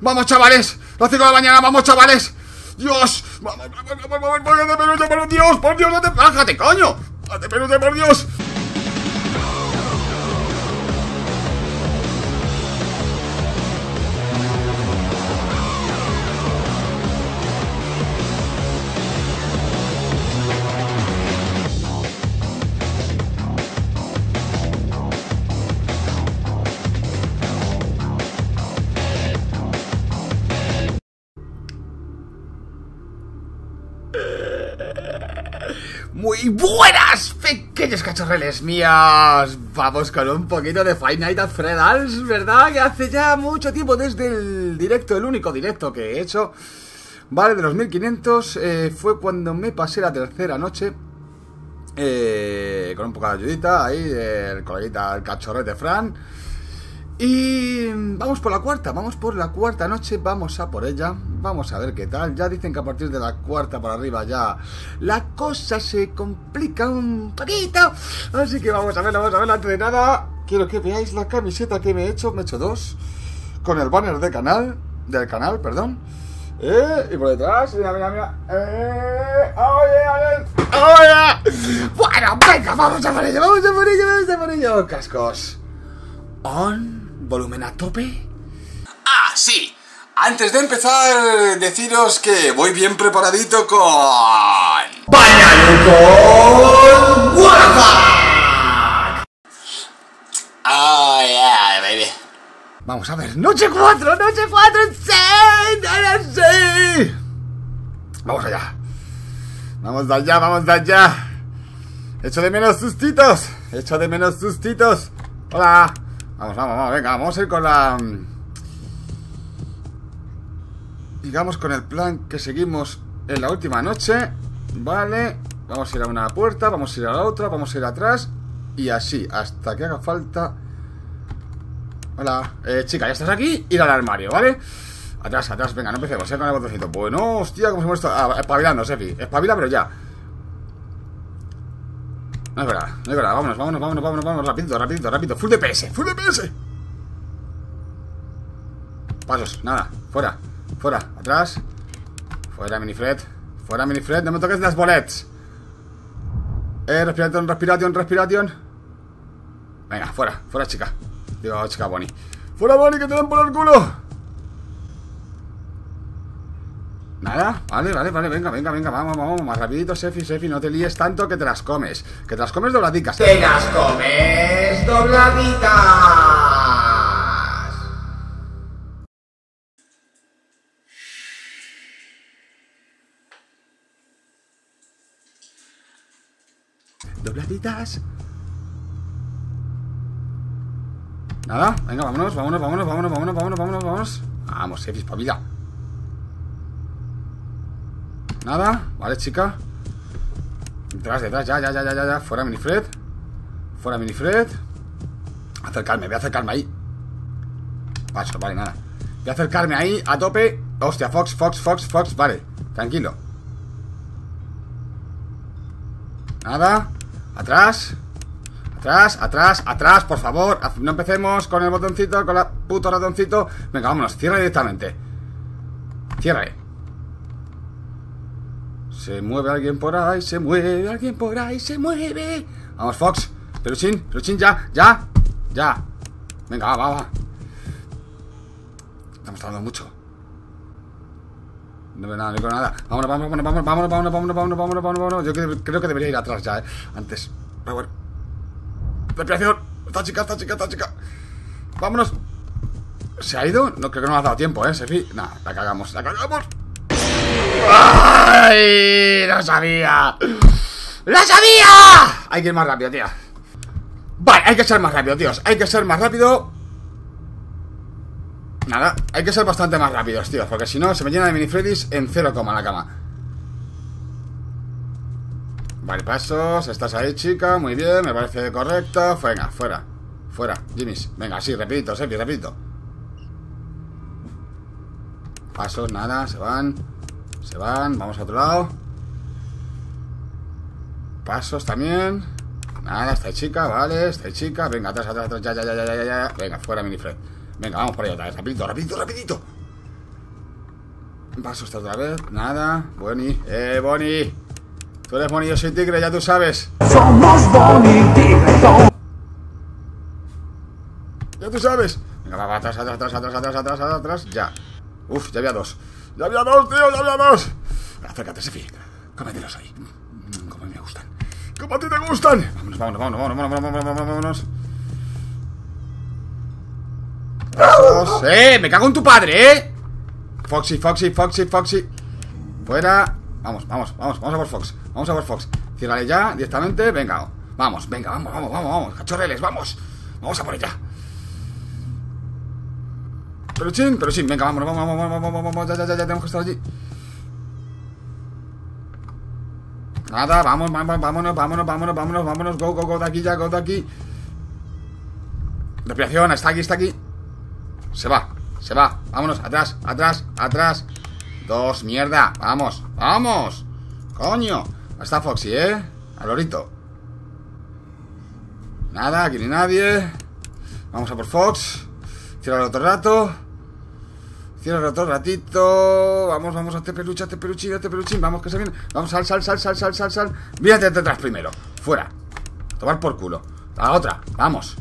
¡Vamos, chavales! ¡Las 5 de la mañana! ¡Vamos, chavales! ¡Dios! ¡Vamos, vamos, vamos, Dios! ¡Por Dios! ¡No te bájate, coño! ¡Date peluche, por Dios! Muy buenas, pequeños cachorreles mías. Vamos con un poquito de Five Nights at Freddy's, ¿verdad? Que hace ya mucho tiempo desde el directo, el único directo que he hecho. Vale, de los 1500 eh, fue cuando me pasé la tercera noche. Eh, con un poco de ayudita ahí del coleguita, el cachorrete Fran. Y vamos por la cuarta, vamos por la cuarta noche, vamos a por ella, vamos a ver qué tal. Ya dicen que a partir de la cuarta para arriba ya la cosa se complica un poquito. Así que vamos a ver, vamos a ver antes de nada. Quiero que veáis la camiseta que me he hecho, me he hecho dos, con el banner de canal, del canal, perdón. Eh, y por detrás, mira, mira, mira. Eh, oye, oye. Bueno, venga, vamos a por ello, vamos a por ello, vamos a por ello. Cascos. On volumen a tope. Ah, sí. Antes de empezar, deciros que voy bien preparadito con... ¡Pañaluco Waterpark! Oh, yeah, baby. Vamos a ver, noche 4, noche 4, sí, sí. Vamos allá. Vamos allá, vamos allá. Echo de menos sustitos. Echo de menos sustitos. Hola. Vamos, vamos, vamos, venga, vamos a ir con la... Digamos con el plan que seguimos en la última noche Vale, vamos a ir a una puerta, vamos a ir a la otra, vamos a ir atrás Y así, hasta que haga falta Hola, eh, chica, ¿ya estás aquí? Ir al armario, ¿vale? Atrás, atrás, venga, no empecemos, ¿eh? Con el botoncito Bueno, hostia, ¿cómo se muestra? Ah, espabilando, Sefi Espabila, pero ya no es verdad, no es verdad. Vámonos, vámonos, vámonos, vámonos, vámonos. Rapidito, rapidito, rápido. Full DPS, full DPS. Pasos, nada. Fuera, fuera, atrás. Fuera, minifred. Fuera, minifred. No me toques las bolets. Eh, respiration, respiration, respiration. Venga, fuera, fuera, chica. Digo, chica Bonnie. Fuera, Bonnie, que te dan por el culo. Nada, vale, vale, vale, venga, venga, venga, vamos, vamos, más rapidito, Sefi, Sefi, no te líes tanto que te las comes, que te las comes dobladicas. ¡Te las comes dobladitas! Dobladitas. Nada, venga, vámonos, vámonos, vámonos, vámonos, vámonos, vámonos, vámonos, vámonos. Vamos, Sefi, espabila. Nada, vale, chica. Detrás, detrás, ya, ya, ya, ya, ya Fuera minifred Fuera minifred Acercarme, voy a acercarme ahí. Paso, vale, nada. Voy a acercarme ahí, a tope. Hostia, Fox, Fox, Fox, Fox, vale Tranquilo. Nada Atrás Atrás, atrás, atrás, por favor No empecemos con el botoncito, con la puto ratoncito. Venga, vámonos, cierra directamente. Cierre se mueve alguien por ahí, se mueve alguien por ahí, se mueve. Vamos, Fox. Peluchín, Peluchín, ya, ya, ya. Venga, va, va. Estamos tardando mucho. No veo nada, no veo nada. Vámonos, vámonos, vámonos, vámonos, vámonos, vámonos, vámonos, vámonos, vámonos, vámonos. Yo creo, que debería ir atrás ya, eh. Antes. Pero bueno. Respiración. Esta chica, esta chica, esta chica. Vámonos. ¿Se ha ido? No creo que no nos ha dado tiempo, eh, Sefi. Nada, la cagamos, la cagamos. ¡Ay! ¡Lo sabía! ¡Lo sabía! Hay que ir más rápido, tío Vale, hay que ser más rápido, tíos. Hay que ser más rápido. Nada, hay que ser bastante más rápidos, tíos Porque si no, se me llena de mini Freddys en cero coma la cama. Vale, pasos. Estás ahí, chica, muy bien, me parece correcto. Venga, fuera, fuera Jimmy's, venga, sí, repito, Sepi, repito. Pasos, nada, se van se van, vamos a otro lado. Pasos también. Nada, esta chica, vale, esta chica. Venga, atrás, atrás, atrás, ya, ya, ya, ya, ya. Venga, fuera, minifred. Venga, vamos por ahí otra vez. Rapidito, rapidito, rapidito. Paso esta otra vez. Nada. Bonnie. Eh, Bonnie. Tú eres Bonnie, yo soy tigre, ya tú sabes. Somos Bonnie, tigre. Ya tú sabes. Venga, va, va, atrás, atrás, atrás, atrás, atrás, atrás, atrás, atrás. Ya. Uf, ya había dos. ¡Ya había dos, tío! ¡Ya había dos! Acércate, Sefi. Cómetelos ahí. Mm, como me gustan. ¡Como a ti te gustan! Vámonos, vámonos, vámonos, vámonos, vámonos, vámonos, vámonos. ¡Esos! ¡Eh! ¡Me cago en tu padre, eh! Foxy, Foxy, Foxy, Foxy. Fuera. Vamos, vamos, vamos, vamos a por Fox. Vamos a por Fox. Ciérrale ya directamente. Venga, vamos, venga, vamos, vamos, vamos, vamos. Cachorreles, vamos. Vamos a por ella. Pero chin, pero chin, venga, vámonos, vamos, vamos, vamos, vamos, vamos, ya, ya, ya, tenemos que estar allí. Nada, vamos, vamos, vámonos, vámonos, vámonos, vámonos, vámonos, go, go, go de aquí, ya, go de aquí. Respiración, está aquí, está aquí. Se va, se va, vámonos, atrás, atrás, atrás. Dos, mierda, vamos, vamos. Coño, está Foxy, ¿eh? Al lorito. Nada, aquí ni nadie. Vamos a por Fox. Cierra el otro rato. Tienes ratón, ratito. Vamos, vamos, hazte peluche, hazte peluchín, hazte peluchín. Vamos, que se viene. Vamos, sal, sal, sal, sal, sal, sal, sal. Mírate atrás primero. Fuera. Tomar por culo. A la otra. Vamos.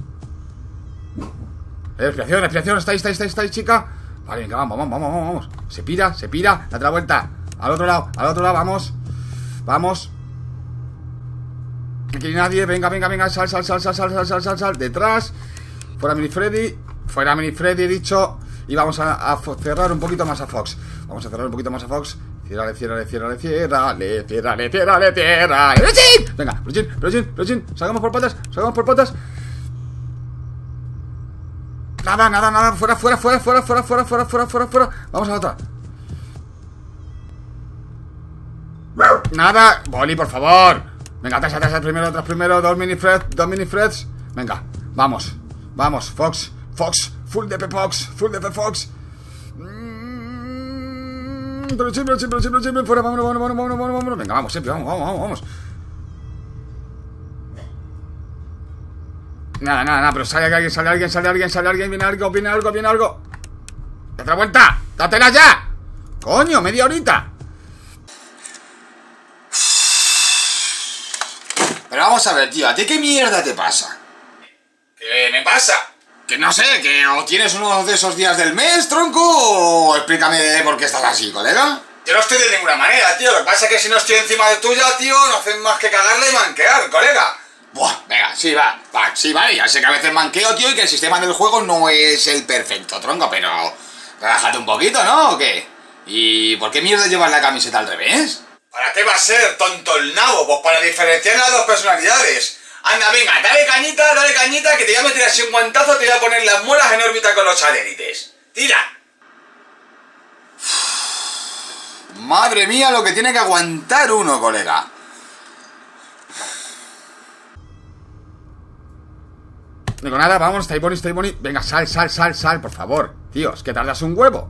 Respiración, respiración. Estáis, estáis, estáis, estáis, chica. Vale, venga, vamos, vamos, vamos, vamos. Se pira, se pira. Date la vuelta. Al otro lado, al otro lado, vamos. Vamos. Aquí hay nadie. Venga, venga, venga. Sal, sal, sal, sal, sal, sal, sal, sal, sal. Detrás. Fuera Mini Freddy. Fuera Mini Freddy, he dicho. Y vamos a, cerrar un poquito más a Fox. Vamos a cerrar un poquito más a Fox. Cierrale, cierrale, cierrale, cierrale, cierrale, cierrale, cierrale. ¡Bruchín! Venga, Bruchín, Bruchín, Bruchín. Salgamos por patas, salgamos por patas. Nada, nada, nada. Fuera, fuera, fuera, fuera, fuera, fuera, fuera, fuera, fuera, fuera. Vamos a otra. Nada. Boli, por favor. Venga, atrás, atrás, primero, atrás, primero. Dos mini freds, dos mini freds. Venga, vamos. Vamos, Fox, Fox, Full DP Fox, Full DP Fox. Mm, pero siempre, siempre, siempre, siempre. Fuera, vámonos, vámonos, vámonos, vámonos, vámonos. Venga, vamos, siempre, vamos, vamos, vamos. Nada, nada, nada, pero sale alguien, sale alguien, sale alguien, sale alguien, viene algo, viene algo, viene algo. ¡Otra vuelta! ¡Dátela ya! ¡Coño, media horita! Pero vamos a ver, tío, ¿a ti qué mierda te pasa? ¿Qué me pasa? Que no sé, que o tienes uno de esos días del mes, tronco, o explícame por qué estás así, colega. Yo no estoy de ninguna manera, tío. Lo que pasa es que si no estoy encima de tuya, tío, no hacen más que cagarle y manquear, colega. Buah, venga, sí, va, va, sí, vale. Ya sé que a veces manqueo, tío, y que el sistema del juego no es el perfecto, tronco, pero... Relájate un poquito, ¿no? ¿O qué? ¿Y por qué mierda llevas la camiseta al revés? ¿Para qué va a ser, tonto el nabo? Pues para diferenciar las dos personalidades. Anda, venga, dale cañita, dale cañita, que te voy a meter así un guantazo, te voy a poner las muelas en órbita con los satélites. ¡Tira! Madre mía, lo que tiene que aguantar uno, colega. Digo, nada, vamos, Taiboni, Taiboni. Venga, sal, sal, sal, sal, por favor. Tíos, que tardas un huevo.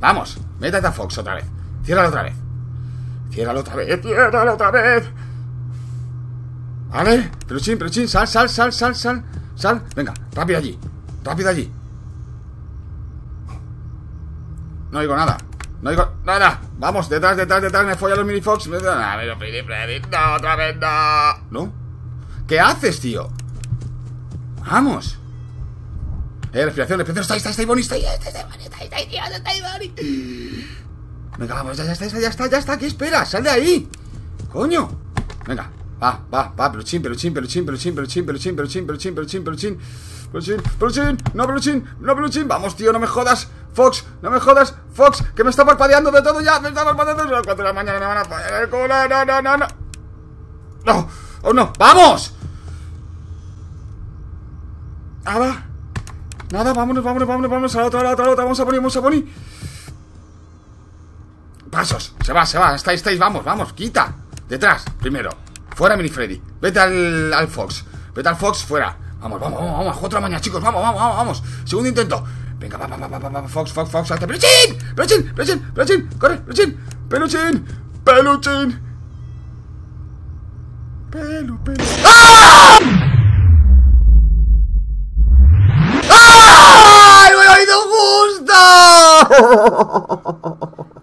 Vamos, métete a Fox otra vez. Ciérralo otra vez. Ciérralo otra vez, ciérralo otra vez. ¿Vale? Pero sí, pero sal, sal, sal, sal, sal, sal. Venga, rápido allí. Rápido allí. No digo nada. No digo nada. Vamos, detrás, detrás, detrás. Me follan los minifox. No, ah, no, otra vez no. ¿No? ¿Qué haces, tío? Vamos. Eh, respiración, respiración. Está ahí, está, está ahí, Está ahí, está Bonnie. Está ahí, está ahí, tío. Está ahí, Venga, vamos, ya, ya está, ya está, ya está. ¿Qué esperas? Sal de ahí. Coño. Venga, Va, va, va, peluchín, peluchín, peluchín, peluchín, peluchín, peluchín, peluchín, peluchín, peluchín, peluchín. Peluchín, peluchín, no peluchín, no peluchín. Vamos, tío, no me jodas. Fox, no me jodas. Fox, que me está parpadeando de todo ya. Me está parpadeando de las 4 de la mañana. Me van a poner el culo. No, no, no, no. No, oh no, vamos. Ah, va. Nada, vámonos, vámonos, vámonos, vámonos a la otra, a la otra, a la otra. Vamos a poner, vamos a poner. Pasos, se va, se va. Estáis, estáis, vamos, vamos, quita. Detrás, primero. Fuera Mini Freddy. Vete al, al Fox. Vete al Fox, fuera. Vamos, vamos, vamos, vamos. Otra mañana, chicos. Vamos, vamos, vamos, vamos. Segundo intento. Venga. Fox, Fox, Fox. Salta. ¡Peluchín! ¡Peluchín! ¡Peluchín! ¡Peluchín! ¡Corre! ¡Peluchín! ¡Peluchín! ¡Peluchín! Pelu, pelu. ¡Ah! ¡Ah! Ido justo!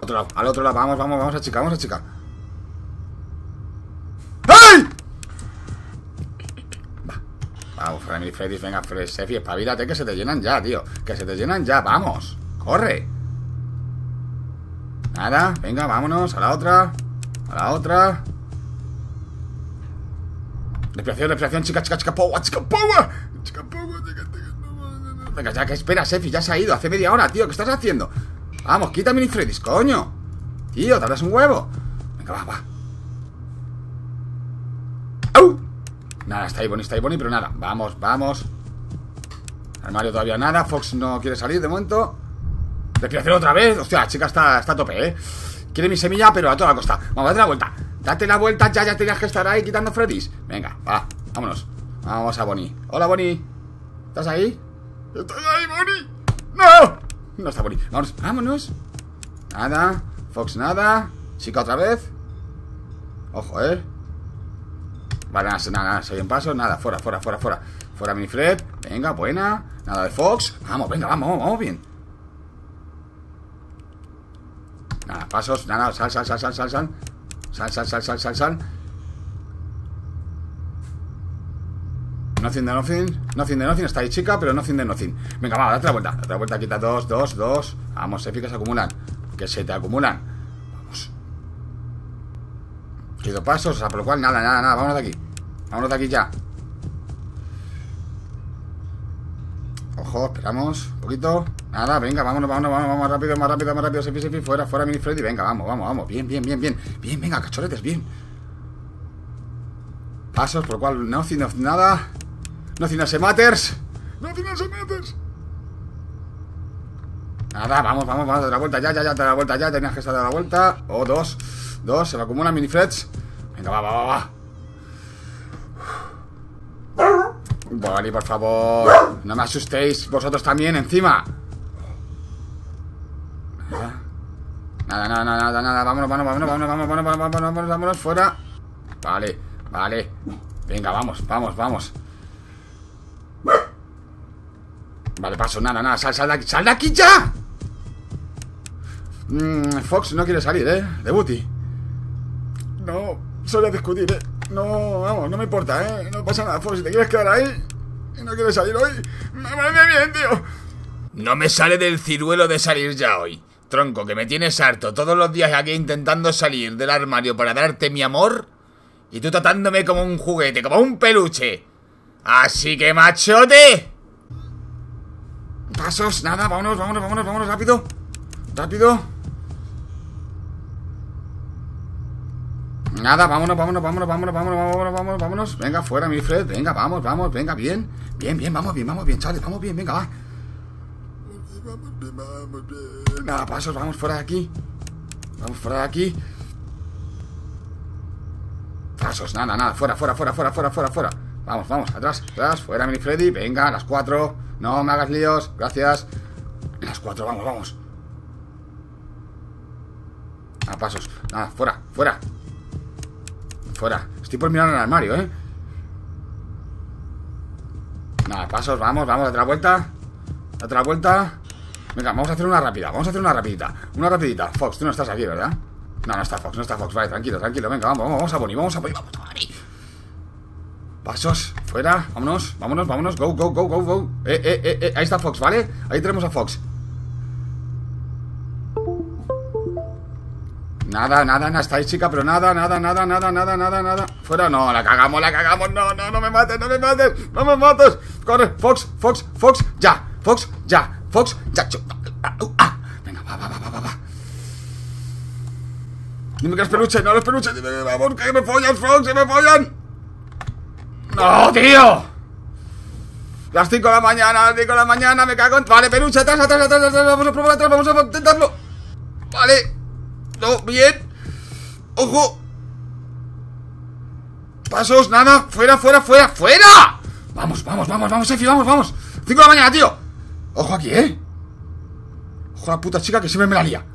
Otro lado, al otro lado. Vamos, vamos, vamos a chica, vamos a chica. Vamos, Freddy, venga, Sefi, espabilate que se te llenan ya, tío. Que se te llenan ya, vamos. Corre. Nada, venga, vámonos a la otra. A la otra. Respiración, respiración, chica, chica, chica, power, chica, power. Chica, power, chica, chica, Venga, ya que espera, Sefi, ya se ha ido hace media hora, tío. ¿Qué estás haciendo? Vamos, quita mini Freddy's, coño. Tío, tardas un huevo. Venga, va, va. Nada, está ahí Bonnie, está ahí Bonnie, pero nada. Vamos, vamos. Armario todavía nada. Fox no quiere salir de momento. Respiración otra vez. Hostia, la chica está, está a tope, ¿eh? Quiere mi semilla, pero a toda costa. Vamos, date la vuelta. Date la vuelta, ya, ya tenías que estar ahí quitando Freddy's. Venga, va, vámonos. Vamos a Bonnie. Hola, Bonnie. ¿Estás ahí? ¿Estás ahí, Bonnie? ¡No! No está Bonnie. Vámonos, vámonos. Nada. Fox, nada. Chica otra vez. Ojo, ¿eh? Vale, nada, nada, se en paso, nada, fuera, fuera, fuera, fuera. Fuera Minifred, venga, buena. Nada de Fox. Vamos, venga, vamos, vamos, vamos bien. Nada, pasos, nada, sal, sal, sal, sal, sal, sal. Sal, sal, sal, sal, sal, sal. Nothing de nothing. Nothing de nothing. Está ahí chica, pero nothing de nothing. Venga, va, date la vuelta. Date la vuelta, quita dos, dos, dos. Vamos, Sefi, que se acumulan. Que se te acumulan. Vamos. Quito pasos, o sea, por lo cual, nada, nada, nada. Vámonos de aquí. Vámonos de aquí ya. Ojo, esperamos un poquito. Nada, venga, vámonos, vámonos, vámonos, más rápido, más rápido, más rápido, Sefi, Sefi, fuera, fuera, mini Freddy, venga, vamos, vamos, vamos, bien, bien, bien, bien, bien, venga, cachoretes, bien. Pasos, por lo cual, no, no, nada. No, no se matters. No, no se matters. Nada, vamos, vamos, vamos, de la vuelta ya, ya, ya, de la vuelta ya, tenías que estar de la vuelta. O dos, dos, se me acumulan mini freds. Venga, va, va, va, va. Bonnie, por favor. No me asustéis, vosotros también, encima. Nada, nada, nada, nada, nada. Vámonos, vámonos, vámonos, vámonos, vámonos, vámonos, vámonos, vámonos, fuera. Vale, vale. Venga, vamos, vamos, vamos. Vale, paso, nada, nada. Sal, sal de aquí, sal de aquí ya. Mm, Fox no quiere salir, ¿eh? De booty. No, solo a discutir, ¿eh? No, vamos, no me importa, ¿eh? No pasa nada, Fox. Si te quieres quedar ahí y no quieres salir hoy, me parece bien, tío. No me sale del ciruelo de salir ya hoy. Tronco, que me tienes harto todos los días aquí intentando salir del armario para darte mi amor. Y tú tratándome como un juguete, como un peluche. Así que, machote. Pasos, nada, vámonos, vámonos, vámonos, vámonos, rápido. Rápido. Nada, vámonos, vámonos, vámonos, vámonos, vámonos, vámonos, vámonos, vámonos. Venga, fuera, mi Fred. Venga, vamos, vamos, venga, bien. Bien, bien, vamos bien, vamos bien, chavales, vamos bien, venga, va. Nada, pasos, vamos fuera de aquí. Vamos fuera de aquí. Pasos, nada, nada, fuera, fuera, fuera, fuera, fuera, fuera, fuera. Vamos, vamos, atrás, atrás, fuera, mini Freddy. Venga, las cuatro. No me hagas líos, gracias. Las cuatro, vamos, vamos. A pasos, nada, fuera, fuera. Fuera. Estoy por mirar en el armario, ¿eh? Nada, pasos, vamos, vamos, date la vuelta. Date la vuelta. Venga, vamos a hacer una rápida, vamos a hacer una rapidita. Una rapidita. Fox, tú no estás aquí, ¿verdad? No, no está Fox, no está Fox. Vale, tranquilo, tranquilo. Venga, vamos, vamos, vamos a Bonnie, vamos a Bonnie, vamos a Bonnie. Pasos, fuera, vámonos, vámonos, vámonos, go, go, go, go, go. Eh, eh, eh, eh, ahí está Fox, ¿vale? Ahí tenemos a Fox. Nada, nada, nada, está ahí chica, pero nada, nada, nada, nada, nada, nada, nada. Fuera, no, la cagamos, la cagamos, no, no, no me mates, no me mates, no me mates. Corre, Fox, Fox, Fox, ya, Fox, ya, Fox, ya. Ah, ah. Venga, va, va, va, va, va. Dime que es peluche, no es peluche, dime vamos, que me follan, Fox, que me follan. ¡No, tío! Las 5 de la mañana, las 5 de la mañana, me cago en... Vale, peluche, atrás, atrás, atrás, atrás, vamos a probar atrás, vamos a intentarlo. Vale. No, bien. Ojo. Pasos, nada. Fuera, fuera, fuera, fuera. Vamos, vamos, vamos, vamos, Efi, vamos, vamos. 5 de la mañana, tío. Ojo aquí, ¿eh? Ojo a la puta chica que siempre me la lía.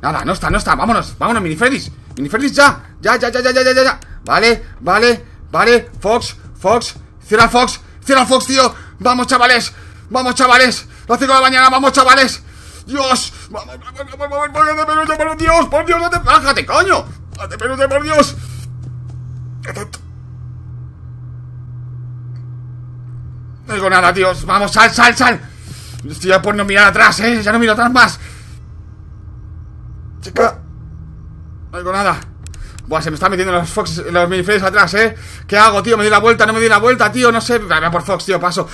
Nada, no está, no está. Vámonos, vámonos, mini Freddy's. Mini Freddy's ya. Ya, ya, ya, ya, ya, ya, ya. Vale, vale, vale. Fox, Fox. Cierra Fox. Cierra Fox, tío. Vamos, chavales. Vamos, chavales. Las 5 de la mañana, vamos, chavales. Dios. Por Dios, por Dios, no te... ¡Bájate, coño! ¡Bájate, peluche, por Dios! No digo nada, Dios. Vamos, sal, sal, sal. Estoy ya por no mirar atrás, ¿eh? Ya no miro atrás más. Chica. No digo nada. Buah, se me están metiendo los Fox, los miniframes atrás, ¿eh? ¿Qué hago, tío? ¿Me doy la vuelta? ¿No me doy la vuelta, tío? No sé. Por Fox, tío, paso.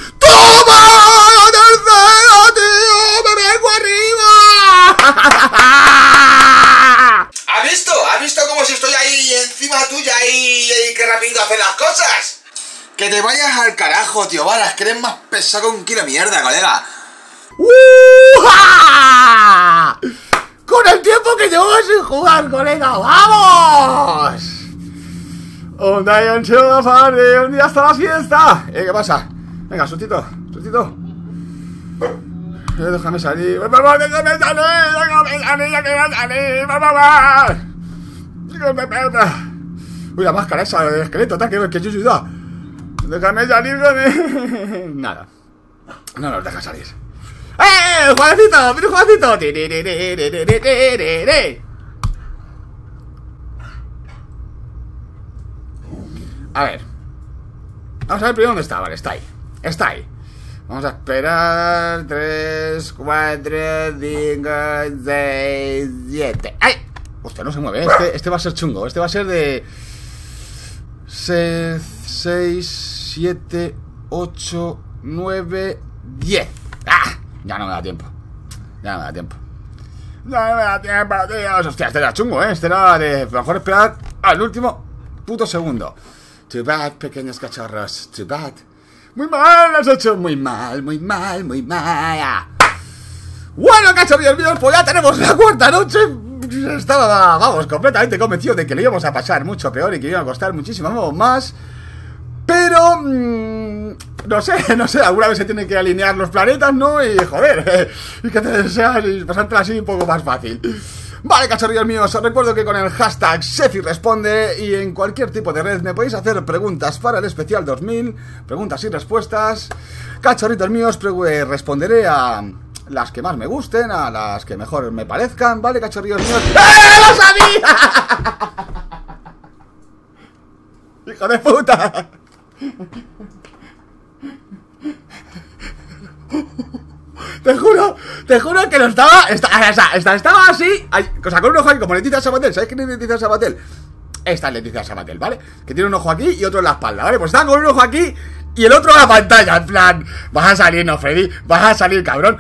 Rápido hacen las cosas? Que te vayas al carajo, tío. Varas, que eres más pesado que un kilo de mierda, colega. Con el tiempo que llevo sin jugar, colega, ¡vamos! Un día un chido party, un día hasta la fiesta. Eh, ¿qué pasa? Venga, sustito, sustito. Eh, déjame salir. Por favor, déjame salir, déjame salir, ya que va a salir, por favor. Uy, la máscara esa de esqueleto, tal, que, que yo Déjame salir, con... Nada. No nos deja salir. ¡Eh! ¡Juancito! ¡Mira, Juancito! A ver. Vamos a ver primero dónde está. Vale, está ahí. Está ahí. Vamos a esperar. 3, 4, 5, 6, 7. ¡Ay! Hostia, no se mueve. Este, este va a ser chungo. Este va a ser de... 6, 7, 8, 9, 10. ¡Ah! Ya no me da tiempo. Ya no me da tiempo. Ya no me da tiempo. Hostia, este era chungo, ¿eh? Este era de. Mejor esperar al último puto segundo. Too bad, pequeños cachorros. Too bad. Muy mal, has hecho muy mal, muy mal, muy mal. Bueno, cachorros míos, pues ya tenemos la cuarta noche. Estaba, vamos, completamente convencido de que lo íbamos a pasar mucho peor y que iba a costar muchísimo más. Pero... mmm, no sé, no sé, alguna vez se tienen que alinear los planetas, ¿no? Y joder, y que te sea y pasártela así un poco más fácil. Vale, cachorrillos míos, os recuerdo que con el hashtag Sefi responde y en cualquier tipo de red me podéis hacer preguntas para el especial 2000, preguntas y respuestas. Cachorritos míos, eh, responderé a las que más me gusten, a las que mejor me parezcan, ¿vale, cachorrillos míos? ¡Eh, lo sabía! ¡Hijo de puta! Te juro, te juro que lo estaba. Sea, esta- estaba así. ay, O sea, con un ojo aquí, como Leticia Sabatel. ¿Sabéis quién es Leticia Sabatel? Esta es Leticia Sabatel, ¿vale? Que tiene un ojo aquí y otro en la espalda, ¿vale? Pues estaba con un ojo aquí y el otro en la pantalla. En plan, vas a salir, no, Freddy, vas a salir, cabrón.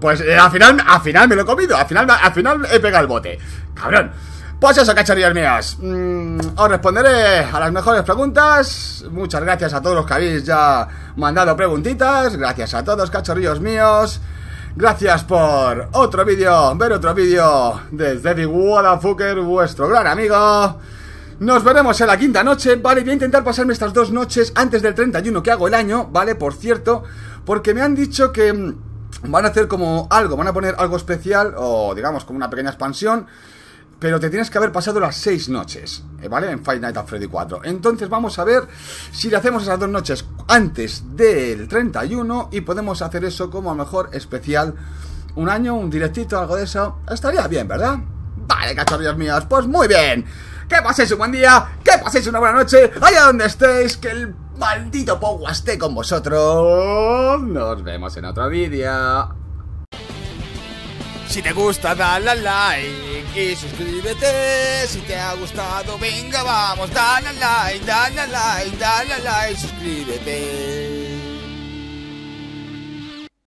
Pues eh, al final, al final me lo he comido, al final, al final he pegado el bote. Cabrón. Pues eso, cachorrillos mías. Mm, os responderé a las mejores preguntas. Muchas gracias a todos los que habéis ya mandado preguntitas. Gracias a todos, cachorrillos míos. Gracias por otro vídeo, ver otro vídeo de Zeddy Wadafucker, vuestro gran amigo. Nos veremos en la quinta noche, ¿vale? Voy a intentar pasarme estas dos noches antes del 31 que hago el año, ¿vale? Por cierto, porque me han dicho que mm, van a hacer como algo, van a poner algo especial o digamos como una pequeña expansión. Pero te tienes que haber pasado las seis noches, eh, ¿vale? En Fight Night at Freddy 4. Entonces vamos a ver si le hacemos esas dos noches antes del 31 y podemos hacer eso como a lo mejor especial. Un año, un directito, algo de eso. Estaría bien, ¿verdad? Vale, cachorrillos míos, pues muy bien. Que paséis un buen día, que paséis una buena noche, allá donde estéis, que el maldito Pogo esté con vosotros. Nos vemos en otro vídeo. Si te gusta, dale al like y suscríbete. Si te ha gustado, venga, vamos, dale al like, dale al like, dale al like, suscríbete.